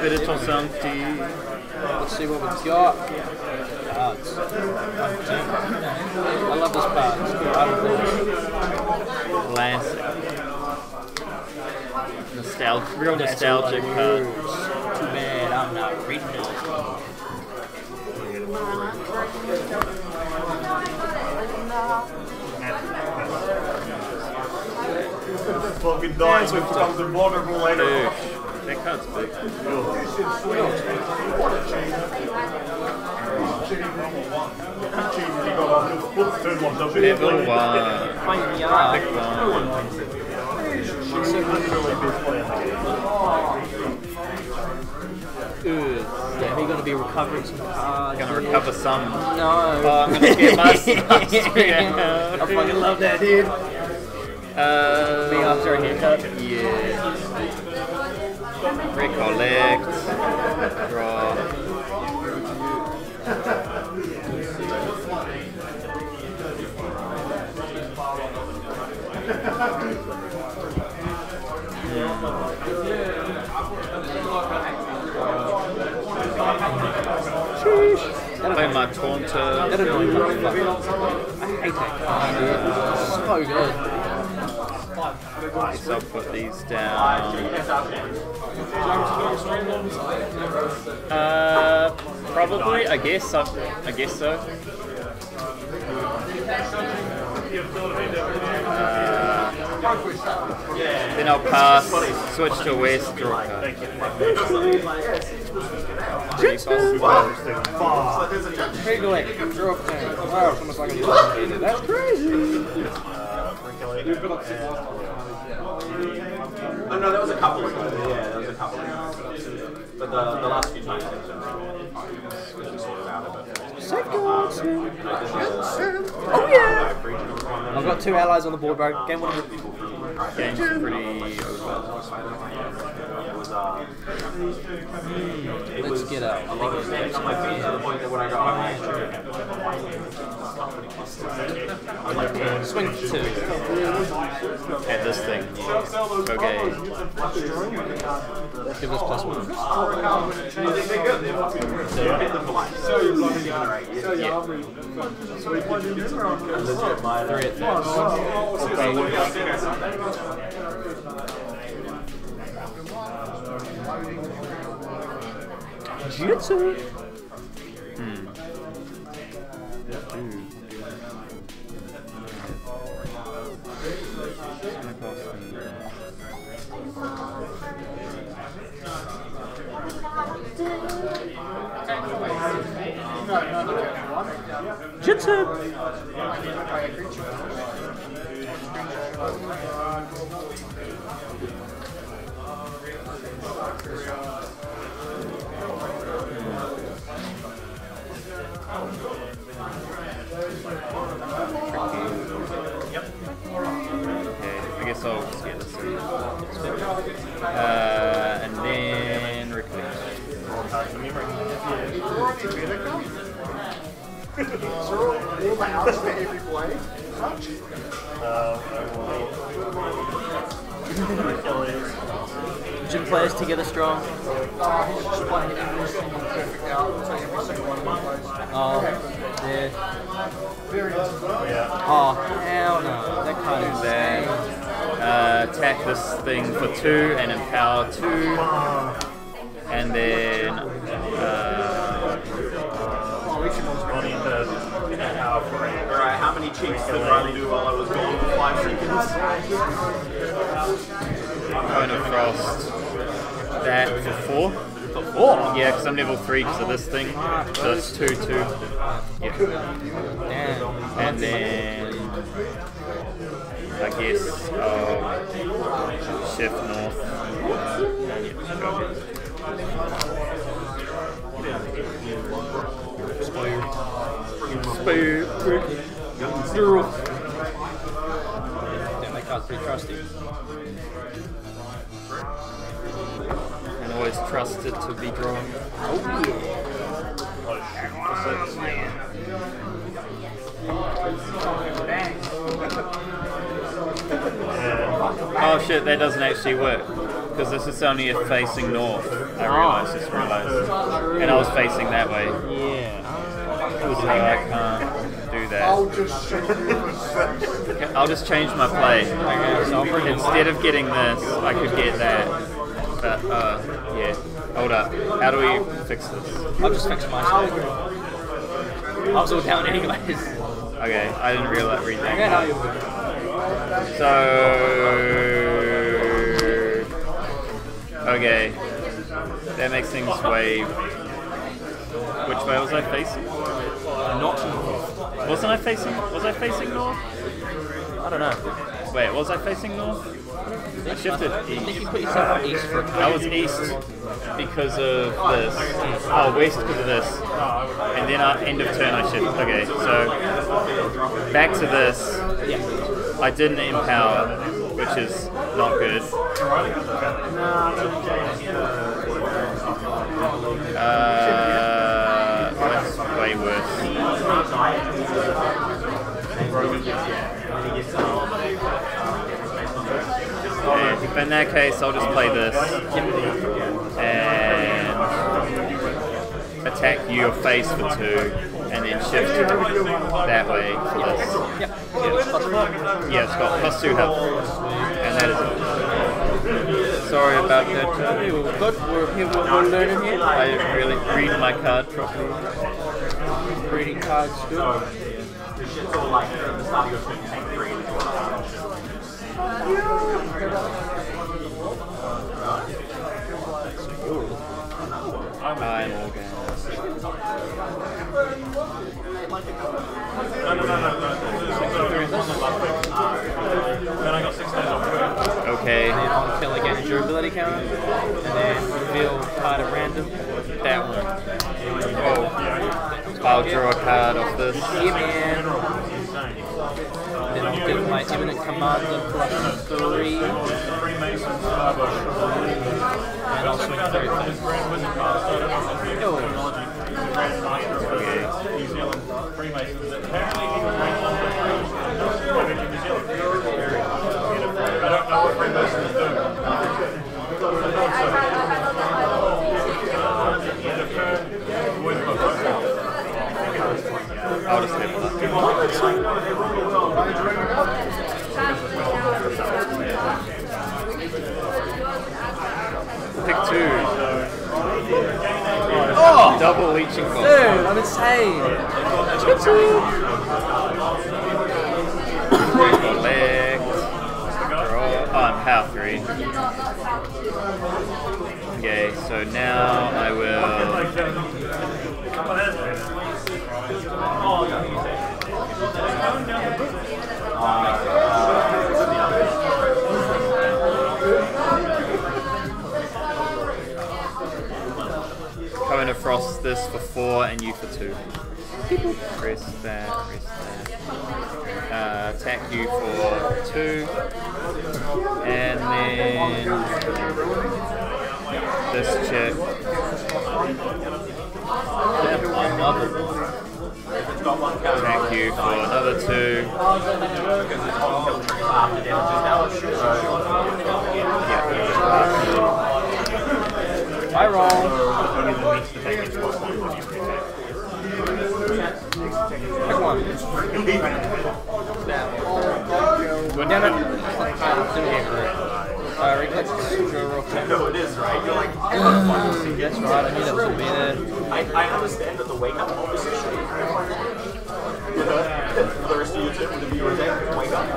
Spiritual Sancti. Let's see what we've got. Cards. I love this part. It's good. I love it. Classic. Nostalgic, real nostalgic card. Too bad I'm not reading it. Fucking dies with becomes invulnerable later. That card's big. Level one. Fine, yeah. One. Yeah, we're gonna be recovering some cards. Gonna recover some. No. Oh, I'm gonna get my stuff I fucking love that, dude. Uh, Me after a haircut. Yeah. Recollect. Draw. Play my Taunter. That annoying motherfucker. I hate that card. So good. Guess I'll put these down. Uh, probably. I guess. So. I guess so. Uh, then I'll pass. Switch to West. Draw a card. Draw. That's crazy. Oh, no, that was a couple ago. Yeah, that was a couple ago. But the, the last few times things have really sorted out a bit. Oh yeah. I've got two allies on the board, bro. Game one. Game's pretty over. Uh, Let's get a. A lot of things on my feet to the point that when I got my Swing two. Had this thing. Okay. Give us plus one. No, they, they're good. They're, they're hit them for life. So you're not seven or eight years. Recommend. Gym players together strong. Oh, yeah. Oh, hell no. That is Then insane. uh, attack this thing for two and empower two. And then uh, cheeks did Riley do while I was gone for five seconds? Cone of Frost. That for four. Four? Yeah, because I'm level three because of this thing. So it's two, two. Yeah. Damn. And then I guess I'll shift north. Damn, that card's pretty trusty. And always trusted to be drawn. Oh shit, that doesn't actually work. Because this is only a facing north. I realized, just realized. And I was facing that way. Yeah. So I can't do that. Okay, I'll just change my play. Instead of getting this, I could get that. But, uh, yeah. Hold up. How do we fix this? I'll just fix my side. I was all down anyways. Okay, I didn't realize read Okay, that. you're. So okay, that makes things way. Which way was I facing? Not north. Wasn't I facing? Was I facing north? I don't know. Wait, was I facing north? I shifted I think you put yourself on east for I was east because of this. Oh, west because of this. And then at end of turn I shifted. Okay, so back to this. Yeah. I didn't empower, which is not good. Uh, that's way worse. And in that case, I'll just play this and attack your face for two, and then shift that way for this. Yeah. Yeah. It's got plus two health, and that is it. Sorry about that. Uh, well, good. We're here. We're, we're learning here. I didn't really read my card properly. Reading cards good. So like the start of your turn, you take three and draw down. I'm organized. No, no, no, no, no. There is one that last week. Then I got six days off work. Okay, And then on kill again, durability count. And then reveal card at random. That one. I'll draw a card off this. Yeah, man. Then I'll give my imminent commander plus three. Freemasons, Starbucks. And I'll swing through This Grand Wizard card started off as the Yo. technology. The Grand Master of New Zealand Freemasons. Apparently he was ranked on the New Zealand. I don't know what Freemasons do. I thought so. End of turn, win for both. I'll just level that. Pick two. Oh! Double leeching bolt. Dude, Draw. Oh, I'm power three. Okay, so now I will. To frost this for four and you Press that, press that. Uh, attack you for two. And then this one. Attack you for another two. I roll. Pick one. It. Ah, it. Uh, draw real quick. No, it is, right? You're like, That's right, I knew that was be there. I, I understand that the wake up should be you know, for the rest of your turn, whenever you attack, wake up.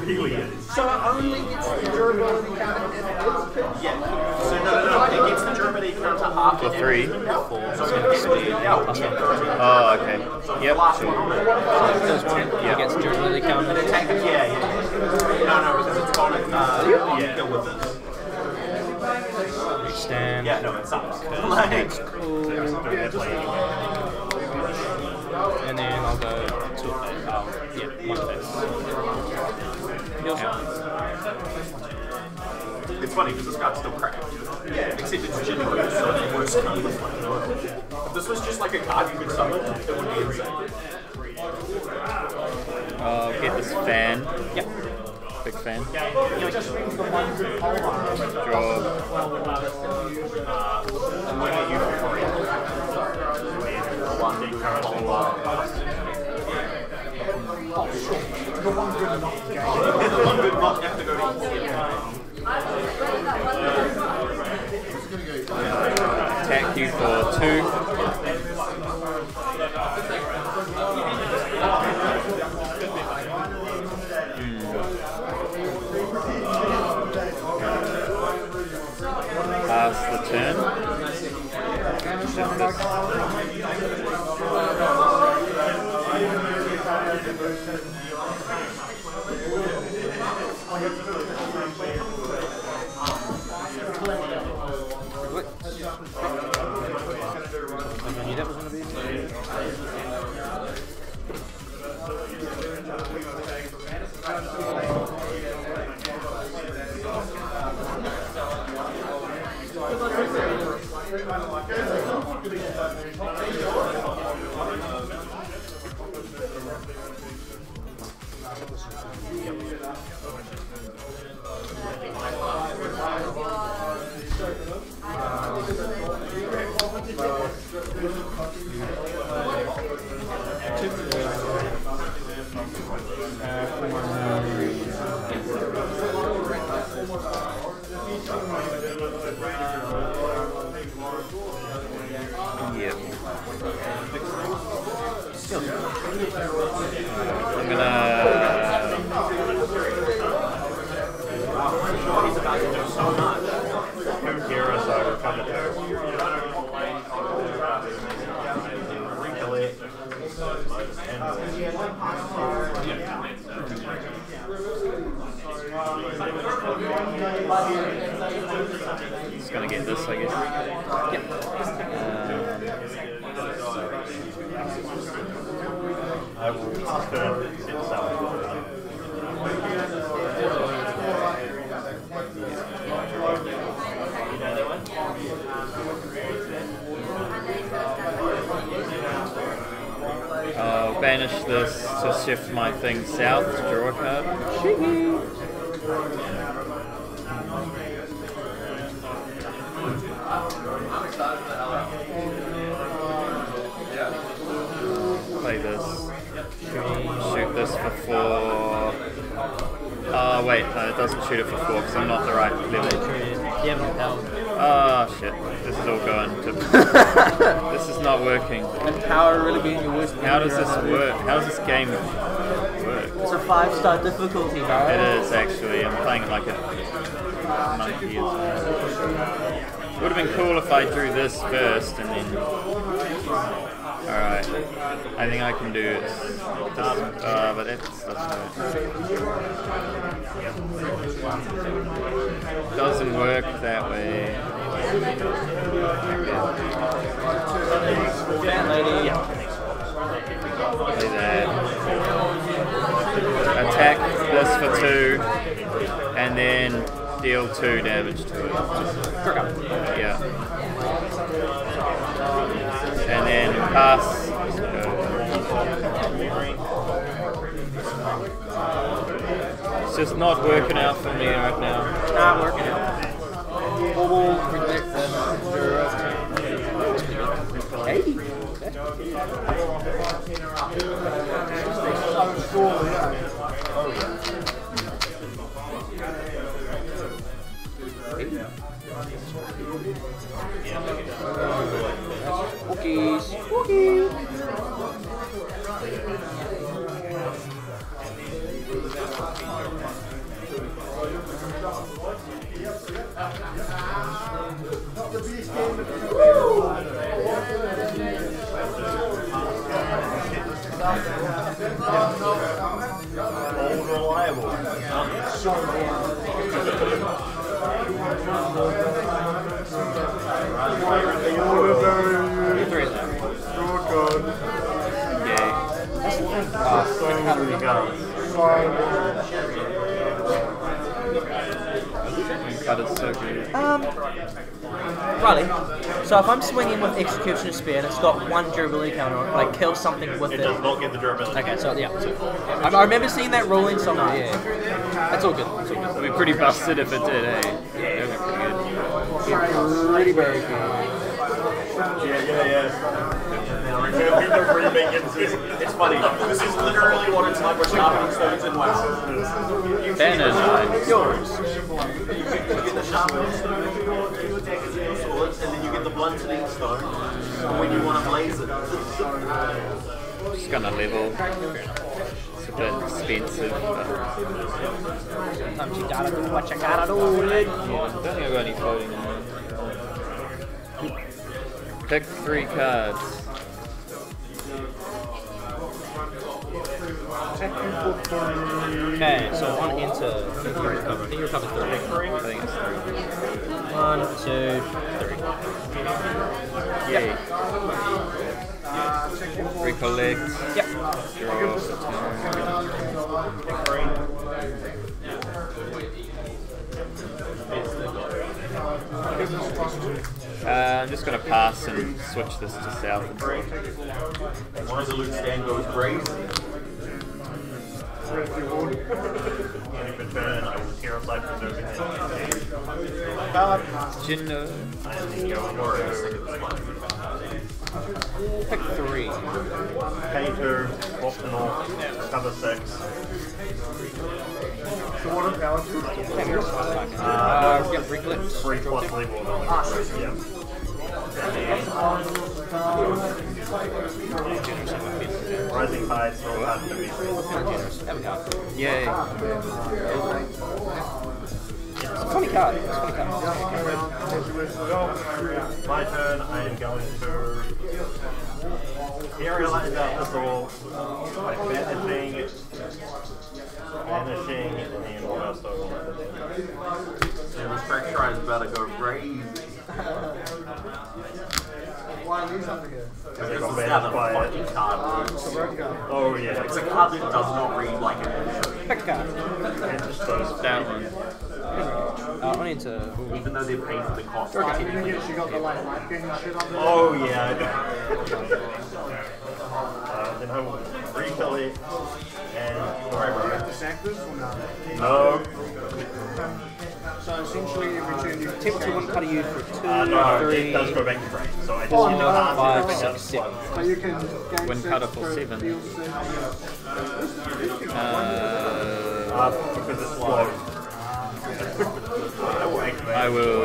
So it only gets the durability counter if it's pitched. Yeah. So no, no, no. It gets the Germany counter after For three. So it gets the yeah, yeah. Oh, okay. Yep. Last one on there. Does one, Yeah. gets durability counted. Yeah, yeah, yeah. No, no, because it's bonus. Uh, yeah. Go with this. Stand. Yeah, no, it sucks. Like, Cool. And then I'll go to um, yeah, one face. Yours. it's funny because this card's still cracked. Except it's genuinely so the worst card in the fucking. If this was just like a card you could summon, it would be insane. Uh, I'll get this fan. Yep. Big fan. Just read the ones in Polar. Draw. Uh, Attack you for two. and my thing south to draw a card. Play this. Shoot this for four. Oh wait, no, it doesn't shoot it for four because I'm not the right level. Yeah, but that was. Oh shit, this is all going to. this is not working. And power really being your worst. How does this work? How does this game? It's a five star difficulty, bro. It is actually. I'm playing like a monkey. Well. Would have been cool if I drew this first and then. Alright. I think I can do it. Uh, but it's doesn't work. Doesn't work that way. Lady. Play. Attack this for two, and then deal two damage to it. Yeah. And then pass. It's just not working out for me right now. Not working out. Um, Riley, so if I'm swinging with Executioner Spear and it's got one durability counter on it, but I kill something with It it. does not get the durability. Okay, so yeah. So, I, I remember seeing that ruling somewhere, yeah. That's all good. That's all good. It'd be pretty busted if it did, eh? Yeah, that'd pretty very good. Yeah, yeah, yeah. Remember the remake it's, It's funny. This is literally what it's like with sharpening stones in WoW. Banner knives. Yours. You get the sharpening stone for your, for your daggers and your swords, and then you get the blunting stone for when you want to blaze it. Just gonna level. It's a bit expensive, but Sometimes you gotta do what you gotta do, dude. yeah, I don't think I've got any floating in there. Pick three cards. Okay, so on into. I think you recover. I think you recover three. I think it's three. One, two, three. Yay. Recollect. Yep. Draw Uh, I'm just gonna pass and switch this to south. Resolute stand goes crazy. And if it burn, I will tear aside preserving it. Jinno. And then go for Pick three. Pay two, optional, cover six. Uh, yep, recollect. Three plus legal. Yeah. Rising tide, still we go. Yay. It's a funny card. It's a funny card. My turn, I am going to up this all by banishing, banishing, and then what this shrine is about to go crazy. Because I This got is now banished the by fucking it. card. Oh yeah, It's a card that does not read like it Pick card. and just those. That one. Uh, on enter. should, even though they're paying for the cost. Oh yeah. uh, then I will refill it and no. So essentially, every turn you Table two, one card of you for two, Uh, no, three, it does go back to trade. So I just Oh, you know, no. can't five, pick up six, seven. So you can gain When six for for seven. Uh, Uh, because it's slow. I will activate. I will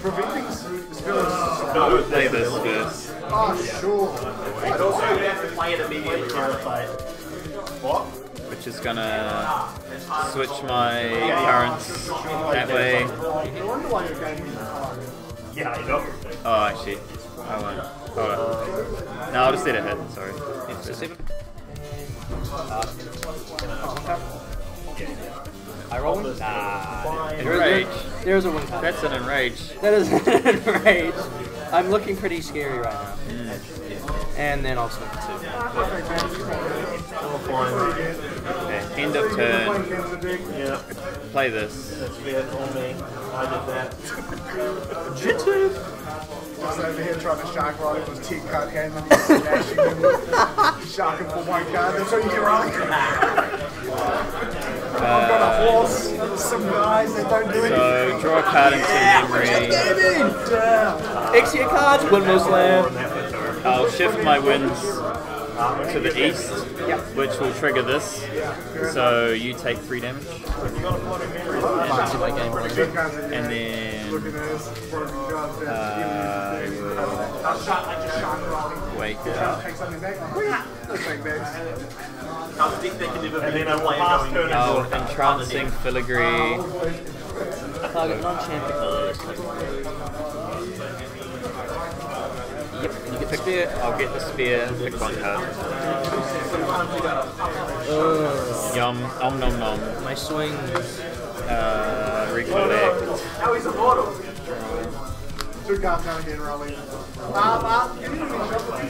Preventing spells. No, play this first. Oh, sure. But also, you have to play it immediately. Terrified. What? Which is gonna switch my currents that way. Wonder why you're gaining time. Yeah, I know. Oh, actually, I won't. Hold on. No, I'll just let it hit. Sorry. I roll one? Nah. Enrage. There's a one card. That's an enrage. That is an enrage. I'm looking pretty scary right now. Hmm. And then I'll swing two. Okay, end of turn. Yeah, Play this. that's fair on me. I did that. Just over here trying to shark roll with his 10 card hand and he's smashing him. Sharking for one card. That's what you get rolling. I've got a uh, horse, some guys that don't do anything. So draw a card into memory. Damn. Exia cards, Windmill Slam. I'll shift my winds to the east, which will trigger this. So you take three damage, That's my game. Big guns in and then uh, I I will shot, I just shark rolling. wake Trying up. to take something back. Like, let's take backs. I think they can never And then I will player pass going turn Oh, entrancing filigree. Target non-champion. Yep, and you get picked it. I'll get the spear. Pick one card. Yum. Om nom nom. My swing. Uh, recollect. Now he's immortal. Two cards down again rolling. You need to be shuffling.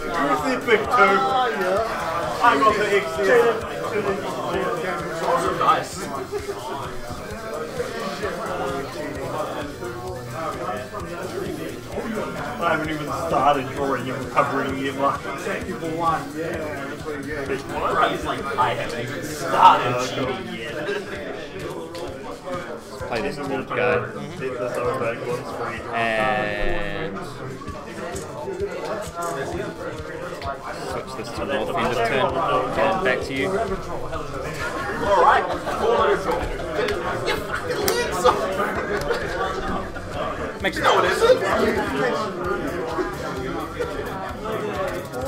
Seriously, pick two. I got the XC. Also nice. I haven't even started drawing you recovering yet, like. People one, yeah, that's pretty good. Riley's like, I haven't even started cheating yet. Play this two guy. Hit this over once for you. And switch this to North Ender's turn. And back to you. Alright. You fucking legs Makes You know what it is?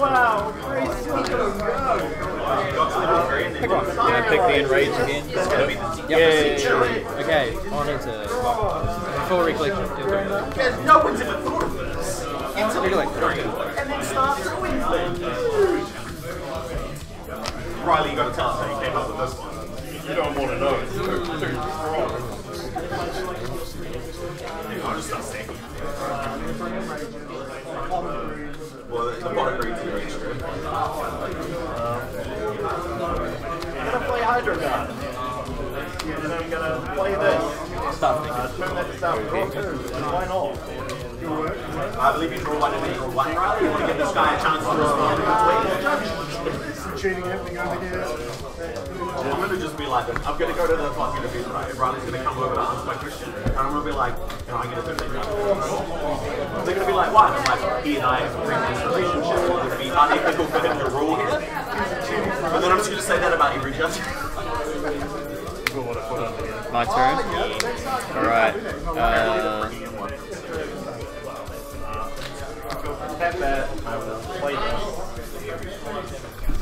Wow, great system, go. Can I pick the enrage again? Yep. Okay, on into recollection. Deal three. There's no one's thought of this. Until like, and then start doing things. Riley, you gotta tell us how you came up with this one. You don't want to know. It's. I'll just start saying. Turn that to south. Draw two. And why not? I believe you draw one and then draw one. Riley, you want to give this guy a chance to respond quickly. Some cheating happening over here. I'm gonna just be like, I'm gonna go to the fucking event, right? Riley's gonna come over to ask my question, and I'm gonna be like, can I get a 15 They're gonna be like, why? And I'm like, he and I have a previous relationship. It would be unethical for him to rule here. And then I'm just gonna say that about every judge. My turn? Alright. Uh, Tap that. I will play this.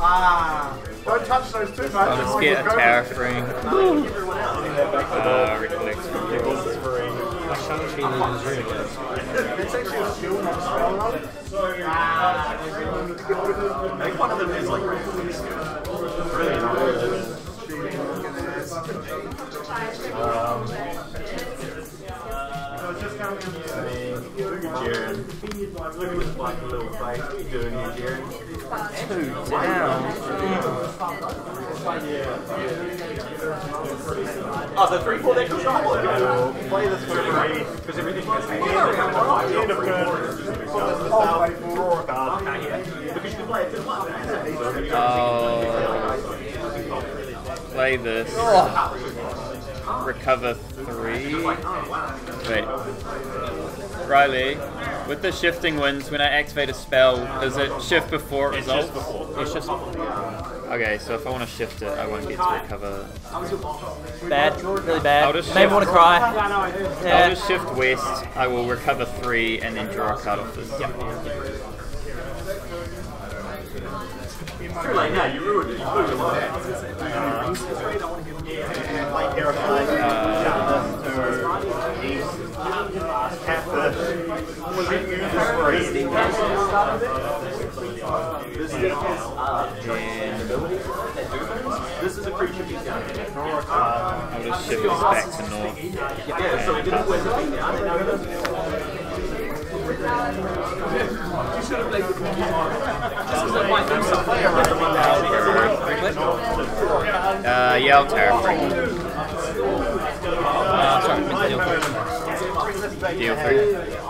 Ah, don't touch those two, mate. I'll just get a Tower Frame. Uh, recollect from This yours. is free. Shang-Chi loses room again. It's actually a skill, not a spell, though. I think one of them is like Look at his like little face. What are you doing here, Jared? Two down. Oh, the three, four, they could go. We'll play this for free. Because everything gets End of turn. Put this to south. Draw a card. Because you can play it to one. I'll play this. Recover three. Wait. Riley, with the shifting winds, when I activate a spell, does it shift before it It's resolves? just before. It's just Okay, so if I want to shift it, I won't get to recover. bad, really bad. I'll just Maybe shift- want to cry. I'll just shift west, I will recover three, and then draw a card off this. Too late now, you ruined it. You blew your load. Like Terrified. Shut this to east. Catfish. Shoot you for free. And This is a creature beat down. I'll just shift this back to north. Yeah, so it didn't win the beat down. and now it does. Uh, yeah, I'll Tower Frame. Uh, sorry, the deal three. Deal three. Uh.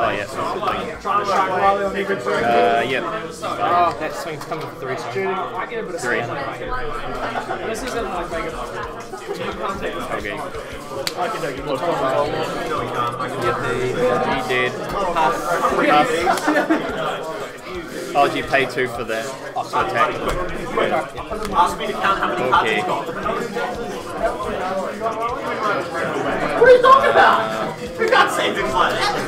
Oh, yeah. Riley on the good side. Uh, yeah. Oh, that swing's coming for three. Sorry. Three. This isn't like like Okay. I can take it. Look, He did. Pass. Oh, you pay two for that? To attack. Ask me to count how many cards Okay. he's got. What are you talking about? You can't say things like that.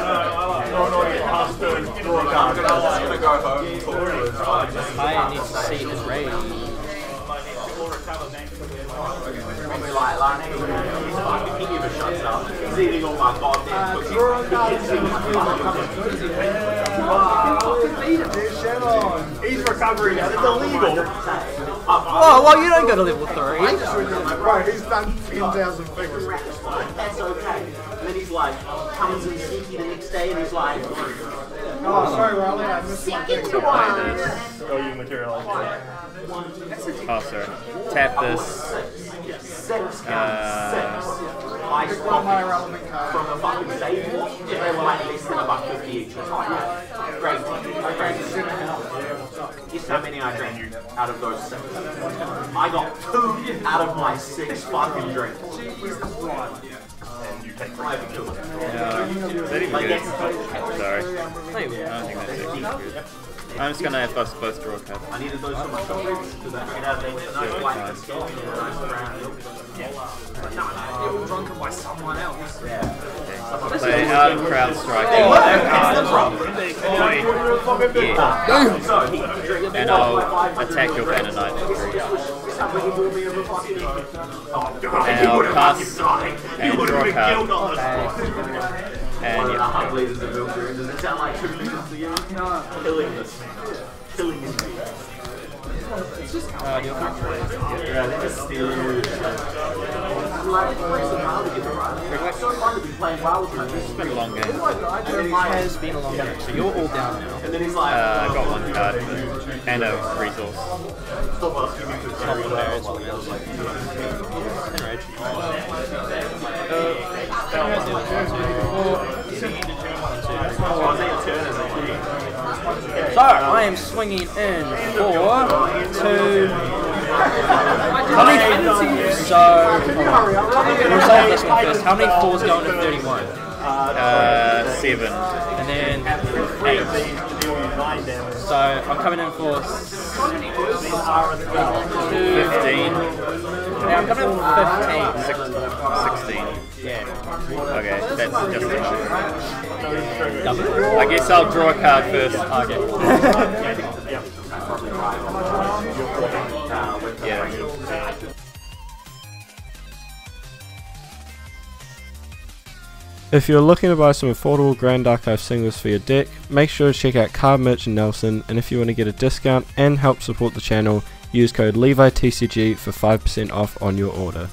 no, you pass turn, draw a card. I'm gonna go home and talk to his I need to see his rage. Like, like, he's fucking, he never shuts up. He's eating all my goddamn cookies. He gets in my He's recovering now. It's illegal. Oh, well, you don't go to level 3. Bro, he's done 10,000 fingers. That's okay. And then he's like, comes in sneaky the next day and he's like, Oh, sorry, Riley, I missed my thing. Play this. Oh, you materialize. Oh, sorry. Tap this. sex gun, Uh, sex. I One of stopped my relevant cards. from a fucking save watch. They were like less than a buck fifty each. It's like, great. I drank Guess how many I drank out of those six? I got two out of my six fucking drinks. I'm just gonna have us both draw a card. I needed those for my chocolates because I figured out they were nice white and skin oh, and a nice brown milk. But no, no, they were oh, drunken by someone else. Yeah. Play out crowd strike. So he drank And I'll attack your banner knight for free. This happened when he bought me over fucking. Oh god, And he would have fucking died. And would have been killed on the spot. And One a yeah. liters of milk. Does it sound like two liters to you? Killing this. Killing this. Uh. Yeah, they just steal so fun to be playing It's been a long game. It has been a long game, so you're all down now. And then he's like, I got one card and a resource. stop asking me to of there, else. Enrage. So, I am swinging in for two. So, we'll resolve this one first. How many fours go into 31? Uh, seven. And then eight. So, I'm coming in for Fifteen. Yeah, I'm coming in for 15. Six, Sixteen. Yeah. Okay, that's just enough. I guess I'll draw a card first. Okay. If you're looking to buy some affordable Grand Archive singles for your deck, make sure to check out Card Merchant Nelson, and if you want to get a discount and help support the channel, use code LeviTCG for 5% off on your order.